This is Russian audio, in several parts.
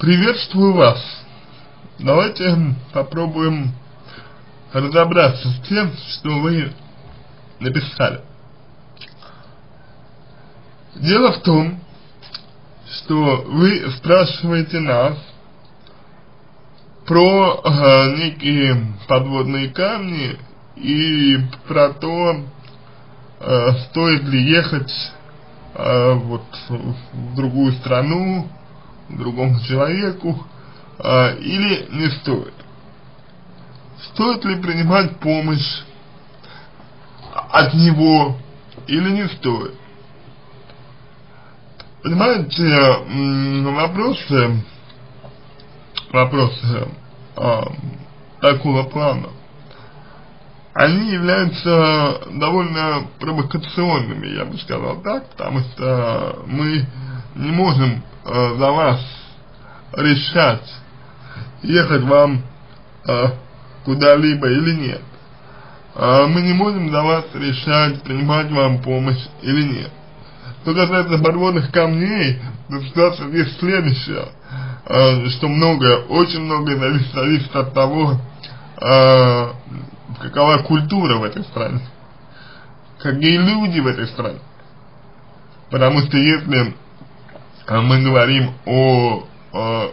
Приветствую вас. Давайте попробуем разобраться с тем, что вы написали. Дело в том, что вы спрашиваете нас про э, некие подводные камни и про то, э, стоит ли ехать э, вот в другую страну, другому человеку, э, или не стоит. Стоит ли принимать помощь от него или не стоит. Понимаете, вопросы, вопросы э, такого плана, они являются довольно провокационными, я бы сказал так, потому что мы не можем э, за вас решать, ехать вам э, куда-либо или нет. Э, мы не можем за вас решать, принимать вам помощь или нет. Что касается подводных камней, то ситуация здесь следующая, э, что многое, очень многое зависит, зависит от того, э, какова культура в этой стране, какие люди в этой стране. Потому что если мы говорим о, о,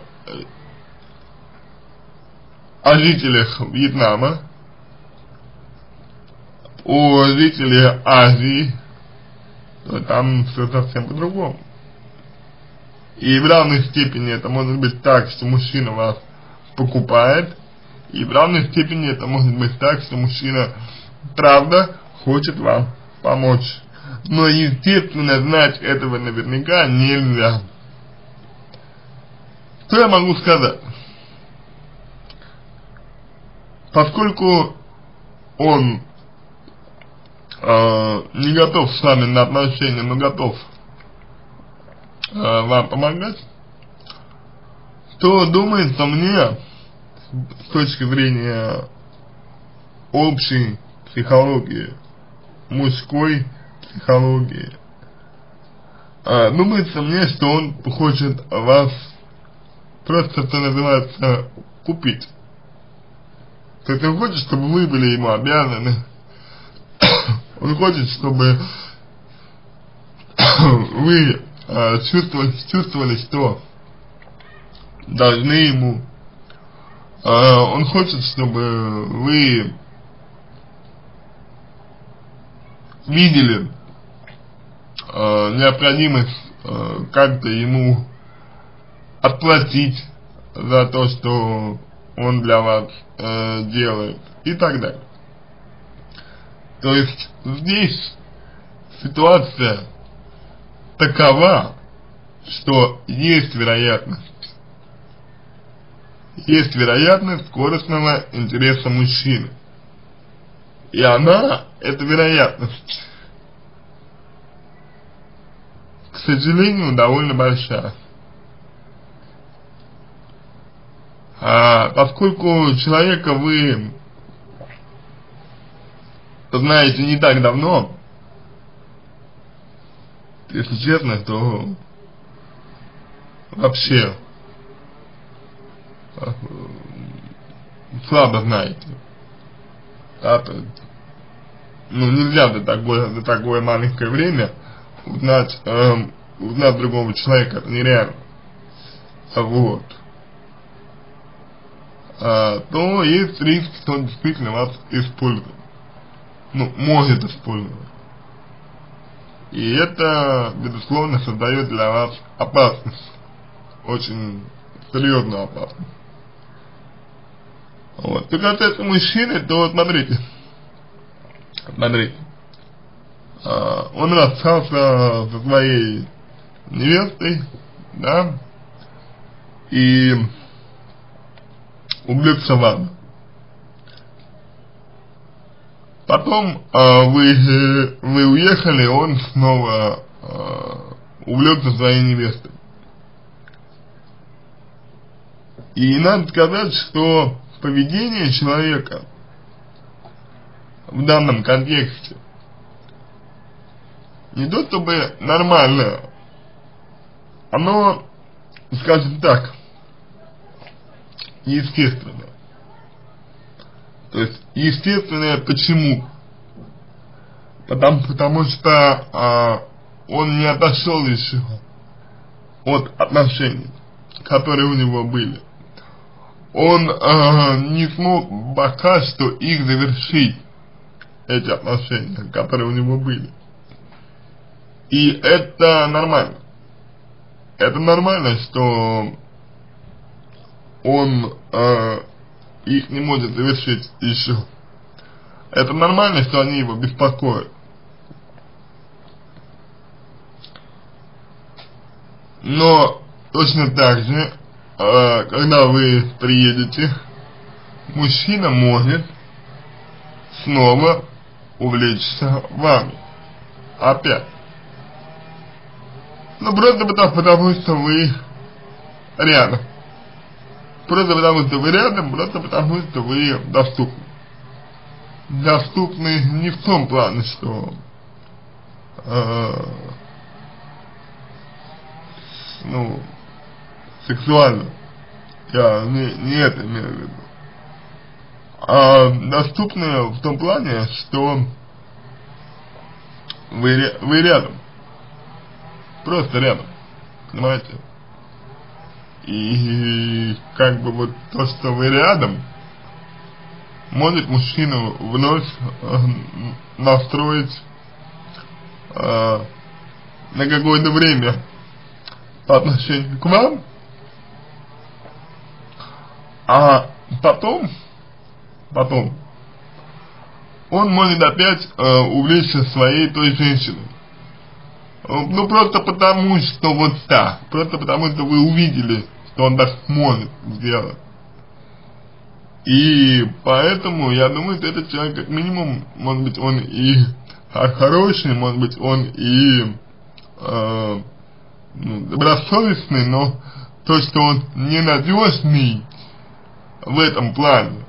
о жителях Вьетнама, о жителях Азии, то там все совсем по-другому. И в равной степени это может быть так, что мужчина вас покупает, и в равной степени это может быть так, что мужчина правда хочет вам помочь. Но, естественно, знать этого наверняка нельзя. Что я могу сказать? Поскольку он э, не готов с вами на отношения, но готов э, вам помогать, то думается мне, с точки зрения общей психологии, мужской психологии. А, думается мне, что он хочет вас просто, что называется, купить. То есть он хочет, чтобы вы были ему обязаны. он хочет, чтобы вы а, чувствовали, чувствовали, что должны ему. А, он хочет, чтобы вы видели э, необходимость э, как-то ему отплатить за то, что он для вас э, делает и так далее. То есть здесь ситуация такова, что есть вероятность, есть вероятность скоростного интереса мужчины. И она, эта вероятность, к сожалению, довольно большая. А, поскольку человека вы знаете не так давно, если честно, то вообще а, слабо знаете. Да, то, ну нельзя за такое, за такое маленькое время узнать, эм, узнать другого человека, это нереально. Вот. А, то есть риск, что он действительно вас использует. Ну, может использовать. И это, безусловно, создает для вас опасность. Очень серьезную опасность. Вот. Что касается мужчины, то смотрите. Смотрите. А, он расстался со своей невестой, да, и увлекся вами. Потом э, вы, вы уехали, он снова э, увлекся своей невестой. И надо сказать, что поведение человека в данном контексте не то чтобы нормально, оно, скажем так, естественно. То есть, естественное почему? Потому, потому что а, он не отошел еще от отношений, которые у него были. Он а, не смог пока что их завершить, эти отношения, которые у него были. И это нормально. Это нормально, что он э, их не может завершить еще. Это нормально, что они его беспокоят. Но точно так же, э, когда вы приедете, мужчина может снова увлечься вами. Опять. Ну просто потому, потому что вы рядом. Просто потому что вы рядом, просто потому что вы доступны. Доступны не в том плане, что э, ну, сексуально. Я не, не это имею в виду. А доступны в том плане, что вы, вы рядом. Просто рядом. Понимаете? И как бы вот то, что вы рядом, может мужчину вновь э, настроить э, на какое-то время по отношению к вам, а потом, потом, он может опять э, увлечься своей той женщиной. Ну просто потому, что вот так, просто потому, что вы увидели, что он так может сделать. И поэтому я думаю, что этот человек как минимум, может быть, он и хороший, может быть, он и э, ну, добросовестный, но то, что он ненадежный в этом плане,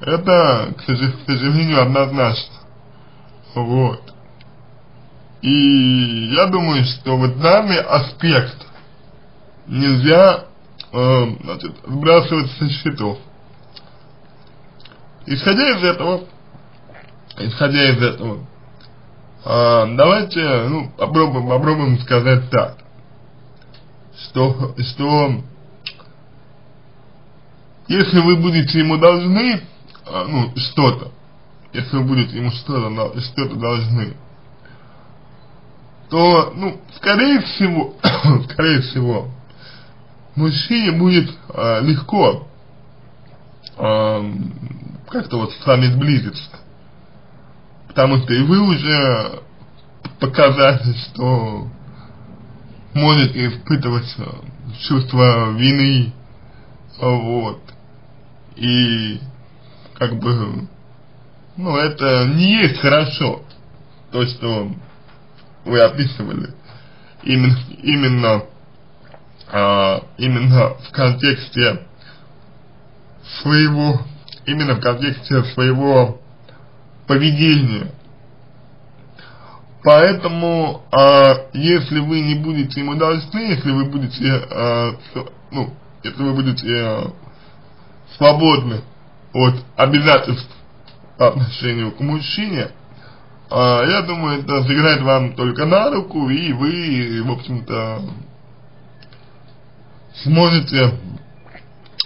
это, к сожалению, однозначно. Вот. И я думаю, что вот данный аспект нельзя э, значит, сбрасывать со счетов. Исходя из этого, исходя из этого, а, давайте, ну, попробуем, попробуем сказать так, что, что если вы будете ему должны, а, ну, что-то, если вы будете ему что-то что должны, то, ну, скорее всего, скорее всего, мужчине будет а, легко а, как-то вот с вами сблизиться. Потому что и вы уже показали, что можете испытывать э, чувство вины, вот, и как бы, ну, это не есть хорошо, то, что вы описывали, именно, именно, а, именно в контексте своего, именно в контексте своего поведения. Поэтому, а, если вы не будете ему должны, если вы будете, с, ну, если вы будете а, свободны от обязательств по отношению к мужчине, я думаю, это сыграет вам только на руку, и вы, в общем-то, сможете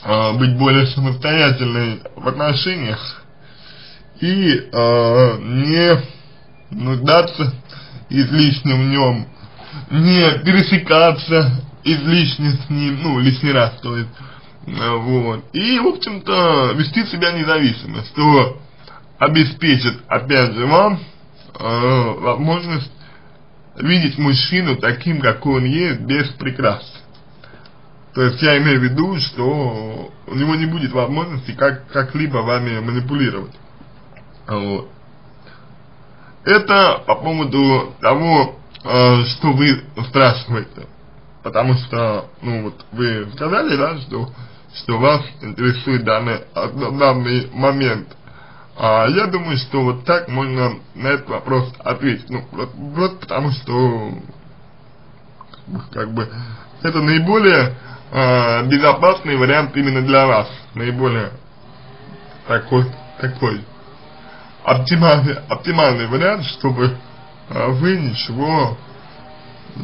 а, быть более самостоятельной в отношениях и э, не нуждаться излишне в нем, не пересекаться излишне с ним, ну, лишний раз, то есть, вот. И, в общем-то, вести себя независимо, что обеспечит, опять же, вам э, возможность видеть мужчину таким, какой он есть, без прикрас. То есть я имею в виду, что у него не будет возможности как, как-либо вами манипулировать. Вот. Это по поводу того, э, что вы спрашиваете. Потому что, ну вот, вы сказали, да, что, что вас интересует данный, данный момент. А я думаю, что вот так можно на этот вопрос ответить. Ну, вот, потому что, как бы, это наиболее э, безопасный вариант именно для вас, наиболее такой, такой оптимальный, оптимальный вариант, чтобы э, вы ничего э,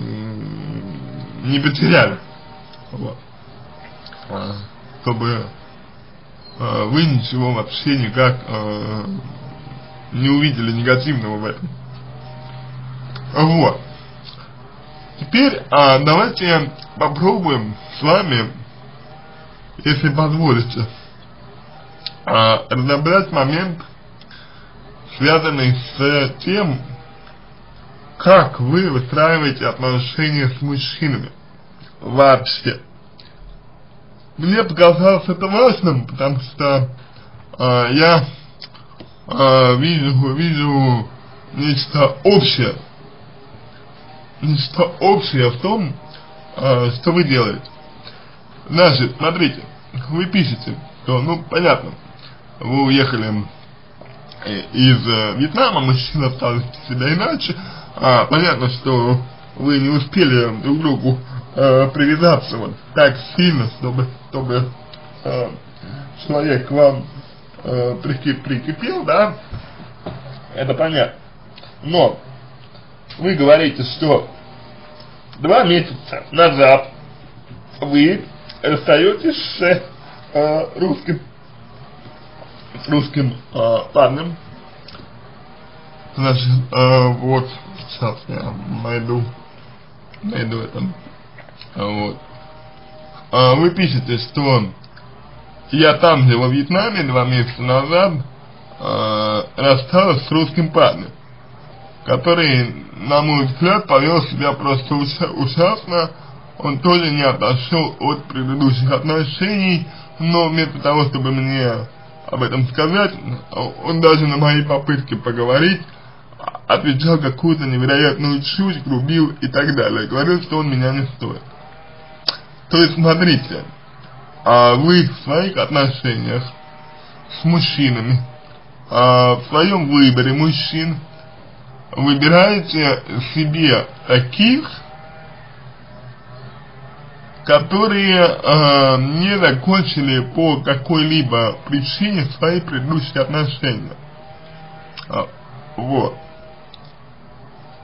не потеряли, вот. А, чтобы вы ничего вообще никак э, не увидели негативного в этом. Вот. Теперь а, давайте попробуем с вами, если позволите, а, разобрать момент, связанный с тем, как вы выстраиваете отношения с мужчинами вообще. Мне показалось это важным, потому что э, я э, вижу, вижу нечто общее. Нечто общее в том, э, что вы делаете. Значит, смотрите, вы пишете, что, ну, понятно, вы уехали э, из э, Вьетнама, мужчина стал себя иначе, а, понятно, что вы не успели друг другу э, привязаться вот так сильно, чтобы, чтобы э, человек к вам э, прикип, прикипел, да, это понятно. Но вы говорите, что два месяца назад вы расстаетесь с э, русским, с русским э, парнем. Значит, э, вот, сейчас я найду, найду это. Вот. Э, вы пишете, что я там, где во Вьетнаме, два месяца назад, э, рассталась с русским парнем который, на мой взгляд, повел себя просто ужасно. Он тоже не отошел от предыдущих отношений, но вместо того, чтобы мне об этом сказать, он даже на мои попытки поговорить отвечал какую-то невероятную чушь, грубил и так далее. Говорил, что он меня не стоит. То есть, смотрите, а вы в своих отношениях с мужчинами, а в своем выборе мужчин, выбираете себе таких, которые э, не закончили по какой-либо причине свои предыдущие отношения. А, вот.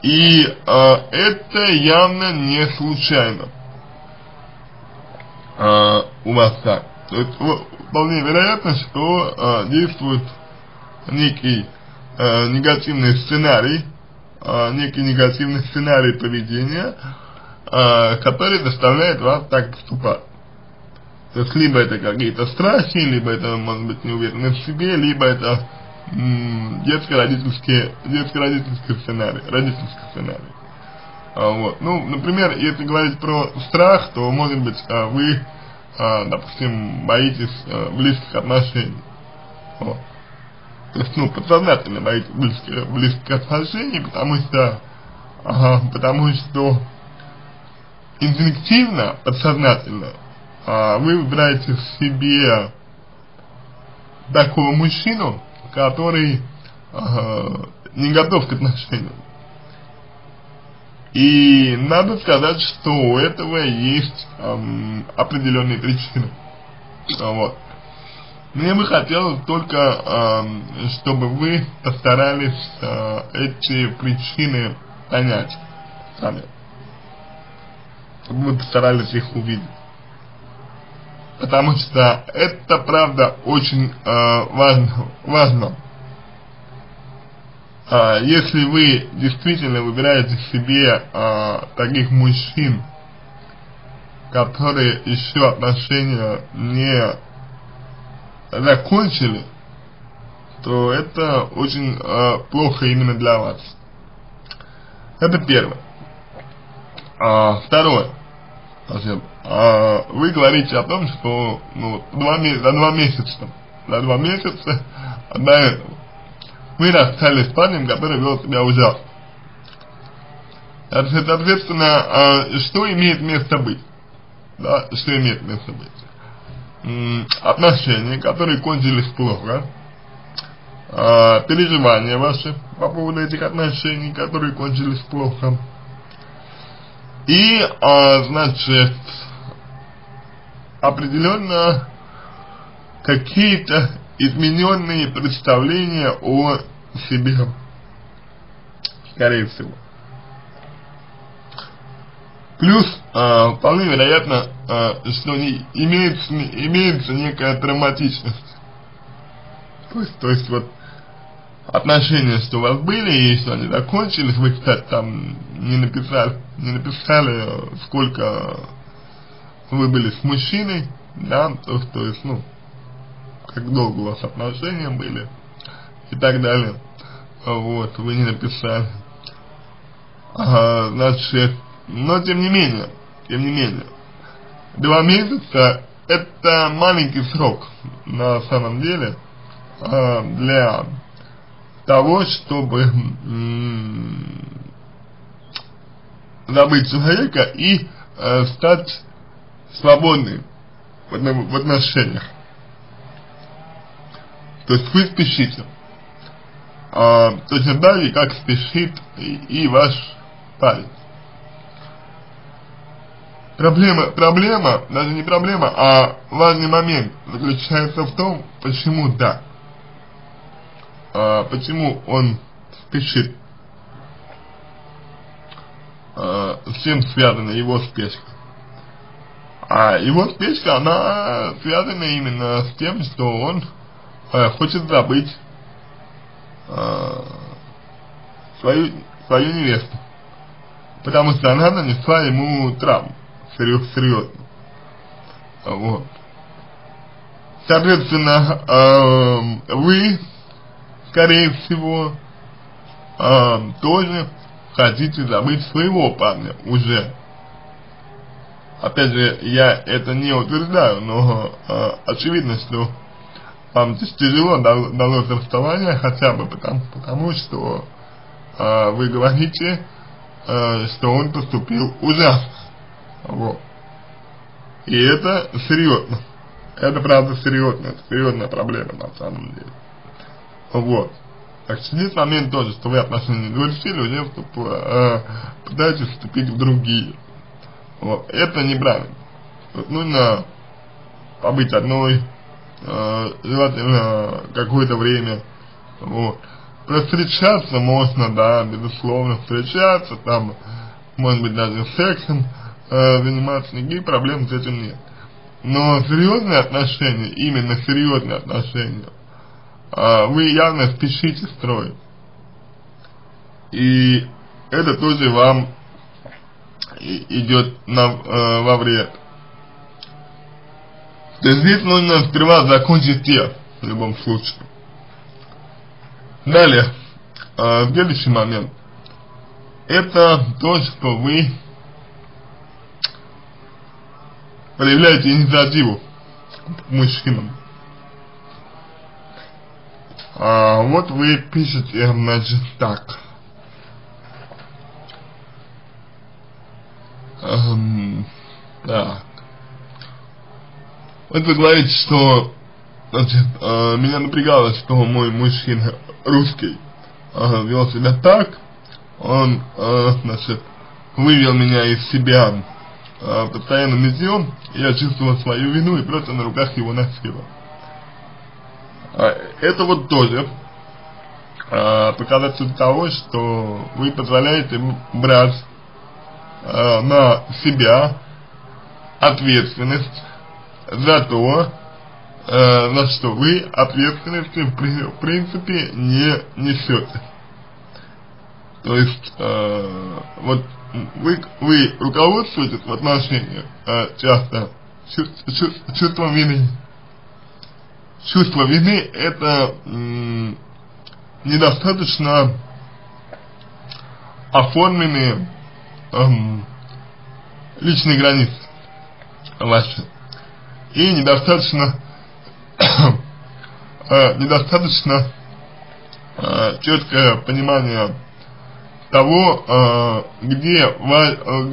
И э, это явно не случайно э, у вас так. То есть вполне вероятно, что э, действует некий э, негативный сценарий, э, некий негативный сценарий поведения, э, который заставляет вас так поступать. То есть, либо это какие-то страхи, либо это, может быть, неуверенность в себе, либо это детско-родительский детско-родительский сценарий, родительский сценарий. А, вот. Ну, например, если говорить про страх, то, может быть, а, вы, а, допустим, боитесь а, близких отношений. Вот то есть, ну, подсознательно боитесь близких, близких отношений, потому что, ага, потому что инстинктивно, подсознательно, а, вы выбираете себе такого мужчину, который ага, не готов к отношениям. И надо сказать, что у этого есть эм, определенные причины. Вот. Мне бы хотелось только, э, чтобы вы постарались э, эти причины понять сами. Чтобы вы постарались их увидеть. Потому что это правда очень э, важно. важно. А, если вы действительно выбираете себе а, таких мужчин, которые еще отношения не закончили, то это очень э, плохо именно для вас. Это первое. А, второе. Спасибо. А, вы говорите о том, что ну, два, за два месяца, за два месяца до вы расстались с парнем, который вел себя ужасно. Соответственно, что имеет место быть? Да, что имеет место быть? отношения, которые кончились плохо, переживания ваши по поводу этих отношений, которые кончились плохо, и, значит, определенно какие-то измененные представления о себе, скорее всего. Плюс, э, вполне вероятно, э, что не, имеется, имеется некая травматичность. То есть, то есть вот отношения, что у вас были, и что они закончились, вы, кстати, там не написали, не написали, сколько вы были с мужчиной, да, то, то есть, ну, как долго у вас отношения были, и так далее. Вот, вы не написали. А, значит, но тем не менее, тем не менее, два месяца это маленький срок на самом деле а, для того, чтобы забыть человека и э, стать свободным в, в отношениях. То есть вы спешите. А, точно так же, как спешит и, и ваш парень. Проблема, проблема, даже не проблема, а важный момент заключается в том, почему да. А, почему он спешит. А, с чем связана его спешка. А его спешка, она связана именно с тем, что он а, хочет забыть а, свою, свою невесту. Потому что она нанесла ему травму серьезно. серьезно. Вот. Соответственно, э, вы, скорее всего, э, тоже хотите забыть своего парня уже. Опять же, я это не утверждаю, но э, очевидно, что вам тяжело далось расставание, хотя бы потому, потому что э, вы говорите, э, что он поступил ужасно. Вот. И это серьезно. Это правда серьезно, это серьезная проблема на самом деле. Вот. Так что здесь момент тоже, что вы отношения завершили, уже вступ, э, пытаетесь вступить в другие. Вот. Это неправильно. Вот нужно побыть одной, э, желательно какое-то время. Вот. Встречаться можно, да, безусловно, встречаться, там, может быть, даже сексом, э, заниматься, никаких проблем с этим нет. Но серьезные отношения, именно серьезные отношения, э, вы явно спешите строить. И это тоже вам идет на, э, во вред. То есть здесь нужно сперва закончить те, в любом случае. Далее, э, следующий момент. Это то, что вы проявляете инициативу к мужчинам. А, вот вы пишете, значит, так. Эм, так. Вот вы что значит, э, меня напрягало, что мой мужчина русский э, вел себя так, он, э, значит, вывел меня из себя э, постоянным нытьем, я чувствовал свою вину и просто на руках его носила. Э, это вот тоже э, показатель того, что вы позволяете брать э, на себя ответственность за то, э, за что вы ответственности в принципе не несете. То есть, э, вот вы, вы руководствуетесь в отношениях э, часто чувств, чувством вины. Чувство вины это недостаточно оформленные эм, личные границы ваши. И недостаточно э, недостаточно э, четкое понимание того, э, где,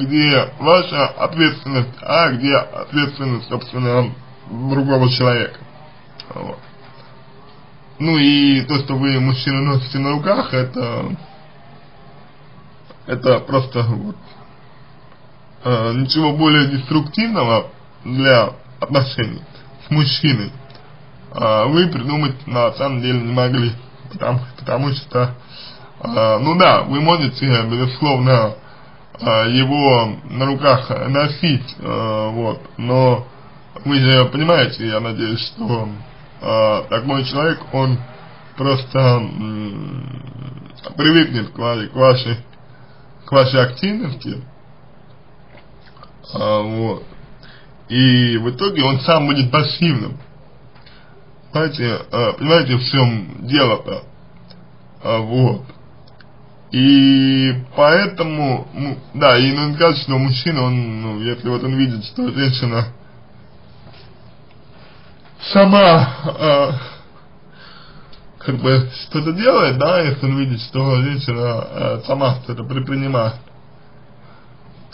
где ваша ответственность, а где ответственность, собственно, другого человека. Вот. Ну и то, что вы мужчину носите на руках, это это просто вот, э, ничего более деструктивного для отношений с мужчиной. Э, вы придумать на самом деле не могли, потому, потому что, э, ну да, вы можете, безусловно, э, его на руках носить, вот, но вы же понимаете, я надеюсь, что такой человек, он просто привыкнет к, вашей к вашей активности, а, вот, и в итоге он сам будет пассивным. Понимаете, а, понимаете, в чем дело-то, а, вот. И поэтому, ну, да, и сказать, что мужчина, он, ну, если вот он видит, что женщина сама э, как бы что-то делает, да, если он видит, что женщина э, сама что-то предпринимает,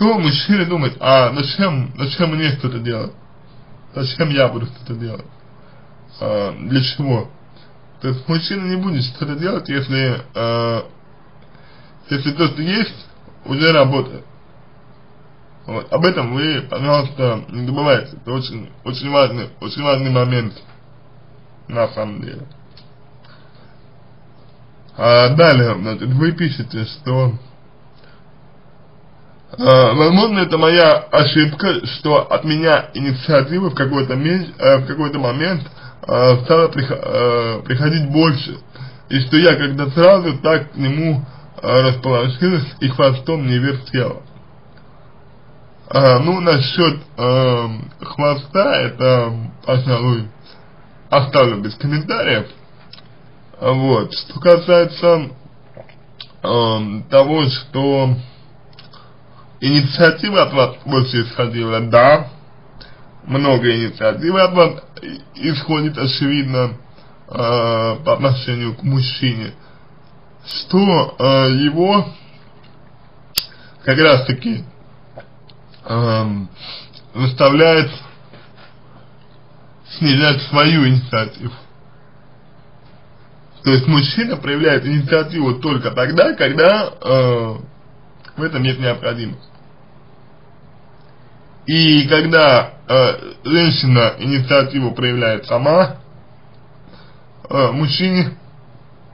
то мужчина думает, а зачем, зачем мне что-то делать? Зачем я буду что-то делать? А, для чего? То есть мужчина не будет что-то делать, если, э, если то, что есть, уже работает. Вот. Об этом вы, пожалуйста, не забывайте. Это очень, очень важный, очень важный момент на самом деле. А далее, значит, вы пишете, что а, возможно это моя ошибка, что от меня инициатива в какой-то э, в какой-то момент э, стала прих, э, приходить больше, и что я когда сразу так к нему э, расположилась и хвостом не вертела. Ну, насчет э, хвоста, это, пожалуй, оставлю без комментариев. Вот. Что касается э, того, что инициатива от вас больше исходила, да, много инициативы от вас исходит, очевидно, э, по отношению к мужчине, что э, его как раз таки эм, заставляет снижать свою инициативу. То есть мужчина проявляет инициативу только тогда, когда э, в этом нет необходимости. И когда э, женщина инициативу проявляет сама, э, мужчине,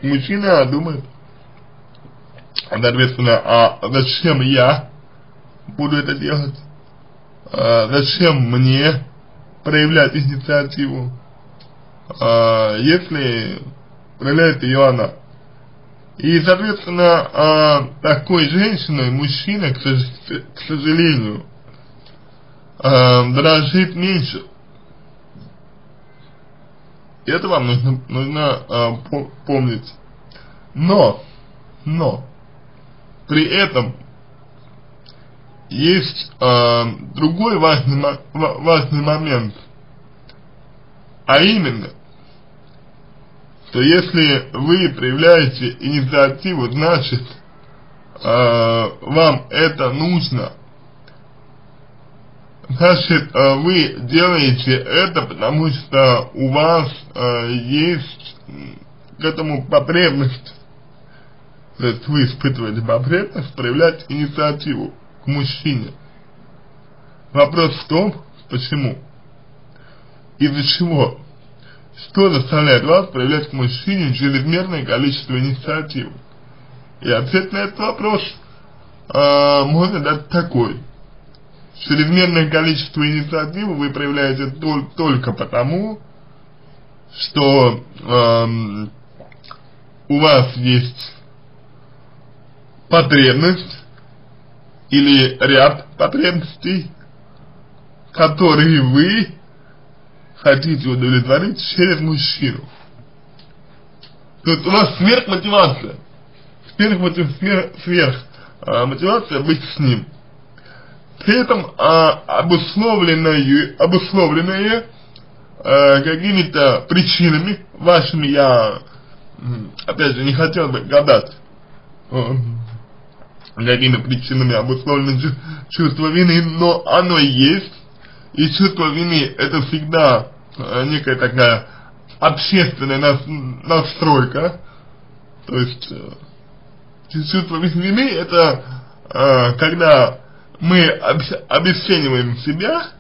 мужчина думает, соответственно, а зачем я буду это делать? А, зачем мне проявлять инициативу, а, если проявляет ее она? И, соответственно, а, такой женщиной мужчина, к сожалению, а, дорожит меньше. И это вам нужно, нужно а, помнить. Но, но, при этом есть э, другой важный, важный момент, а именно, что если вы проявляете инициативу, значит, э, вам это нужно, значит, э, вы делаете это, потому что у вас э, есть к этому потребность, то есть вы испытываете потребность проявлять инициативу к мужчине. Вопрос в том, почему. Из-за чего? Что заставляет вас проявлять к мужчине чрезмерное количество инициативы? И ответ на этот вопрос э, можно дать такой. Чрезмерное количество инициативы вы проявляете тол только потому, что э, у вас есть потребность или ряд потребностей, которые вы хотите удовлетворить через мужчину. Есть у вас сверхмотивация, сверх, сверх, сверх а, мотивация быть с ним. При этом а, обусловленные, обусловленные а, какими-то причинами, вашими я, опять же, не хотел бы гадать, какими причинами обусловлено чувство вины, но оно есть, и чувство вины это всегда э, некая такая общественная нас, настройка, то есть э, чувство вины это э, когда мы обесцениваем себя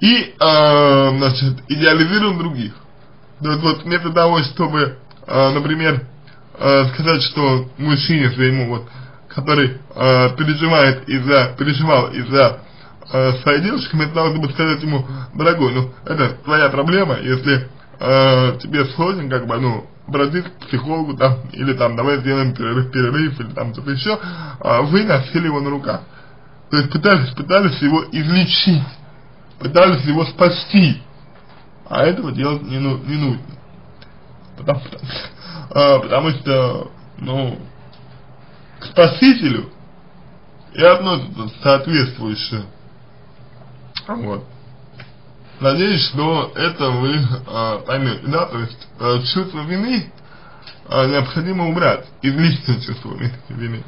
и, э, значит, идеализируем других. То вот вместо того, чтобы, э, например, э, сказать, что мужчине своему, вот, который э, переживает из-за, переживал из-за э, своей девушки, вместо того, чтобы сказать ему, дорогой, ну, это твоя проблема, если э, тебе сложно, как бы, ну, обратиться к психологу, там, или там, давай сделаем перерыв, перерыв или там что-то еще, э, вы носили его на руках. То есть пытались, пытались его излечить, пытались его спасти, а этого делать не, ну, не нужно. Потому, потому, э, потому что, ну, к спасителю и относятся соответствующие. Вот. Надеюсь, что это вы э, поймете, да, то есть э, чувство вины э, необходимо убрать, излишнее чувство вины.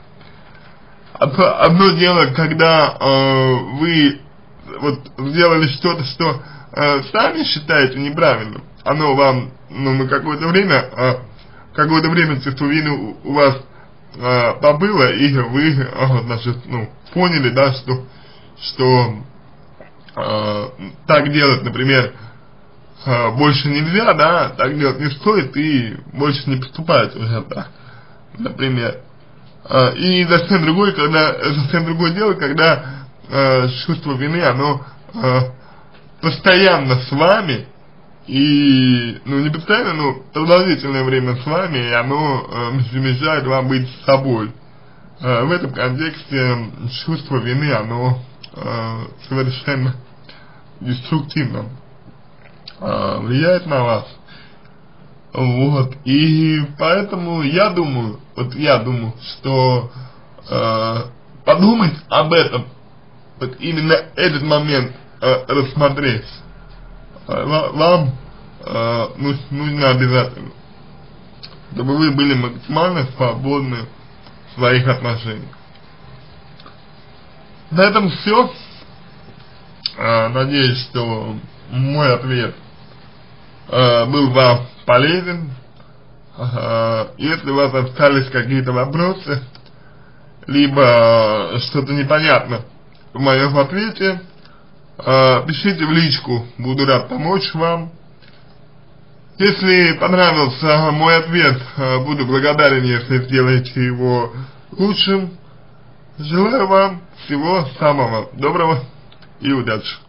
Одно дело, когда э, вы вот сделали что-то, что э, сами считаете неправильным, оно вам ну, на какое-то время, э, какое-то время чувство вины у, вас э, побыло, и вы, э, значит, ну, поняли, да, что, что э, так делать, например, э, больше нельзя, да, так делать не стоит, и больше не поступать уже так, например. Э, и совсем другое, когда, совсем другое дело, когда э, чувство вины, оно э, постоянно с вами, и, ну, не постоянно, но продолжительное время с вами, и оно э, мешает вам быть собой. Э, в этом контексте чувство вины, оно э, совершенно деструктивно э, влияет на вас. Вот, и поэтому я думаю, вот я думаю, что э, подумать об этом, вот именно этот момент э, рассмотреть, вам э, нужно обязательно, чтобы вы были максимально свободны в своих отношениях. На этом все. Э, надеюсь, что мой ответ э, был вам полезен. Э, если у вас остались какие-то вопросы, либо что-то непонятно в моем ответе, э, пишите в личку, буду рад помочь вам. Если понравился мой ответ, э, буду благодарен, если сделаете его лучшим. Желаю вам всего самого доброго и удачи.